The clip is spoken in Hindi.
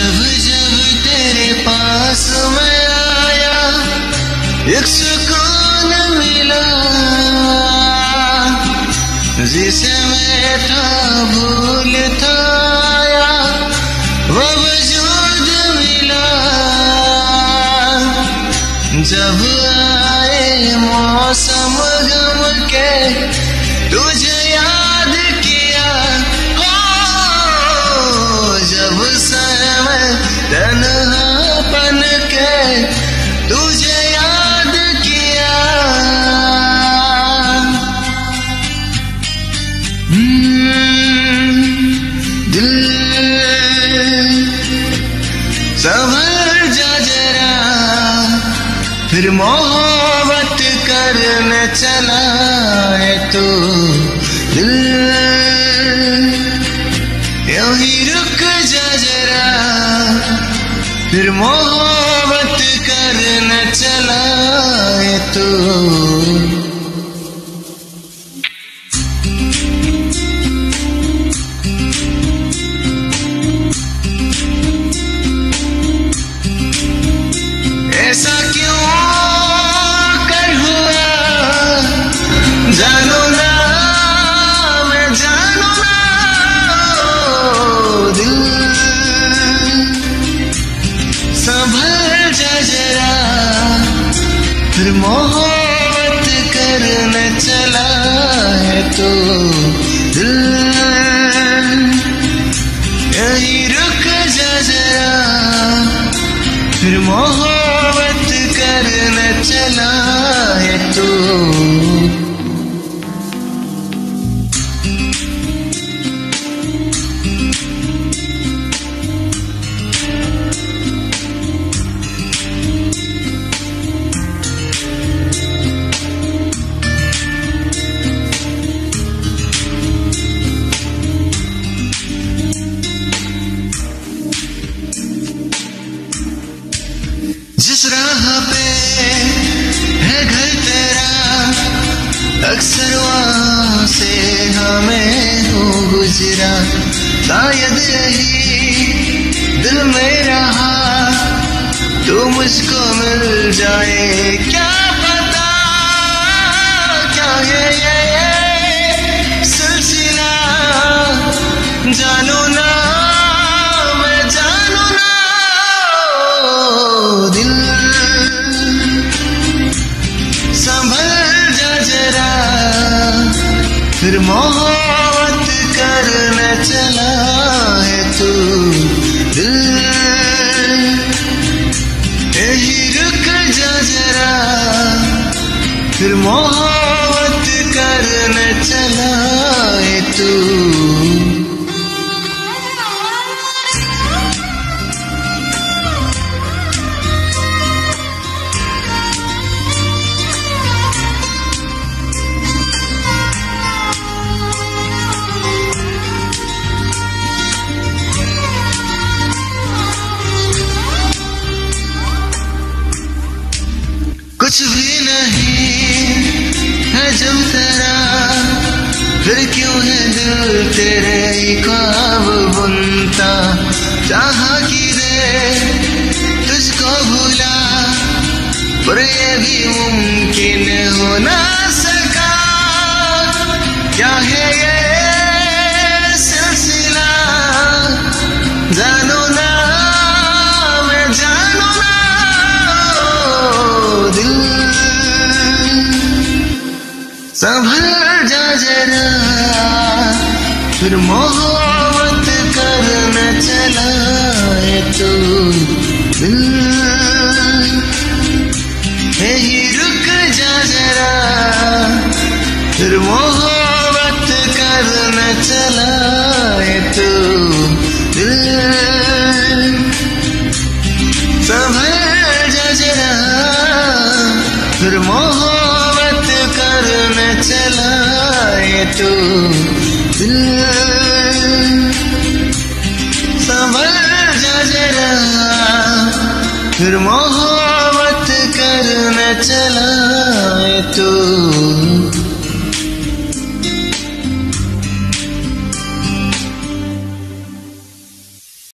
जब जब तेरे पास मैं आया एक सुकून मिला। जिसे मैं था भूल था। तुझे याद किया। हम्म, दिल संभल जा जरा फिर मोहब्बत करने चला है तो। दिल यूँ ही रुक जा जरा फिर मोहब्बत करने चला चलाए तो। फिर मोहब्बत करने चला है तो दिल यही रुक जरा। फिर मोहब्बत करने चला है तू अक्सर वहाँ से हमें हो गुजरा। शायद यही दिल में रहा तो मुझको मिल जाए, क्या फिर मोहब्बत करने चला है तू। जब तेरा फिर क्यों है दिल तेरे ख्वाब बुनता? चाहा कि दे तुझको भूला, पर ये भी मुमकिन हो ना सका क्या है ये सिलसिला? जानो संभल जा जरा फिर मोहब्बत करना चला है तू। दिल है दिल जा जरा फिर मोहब्बत करने चला तू।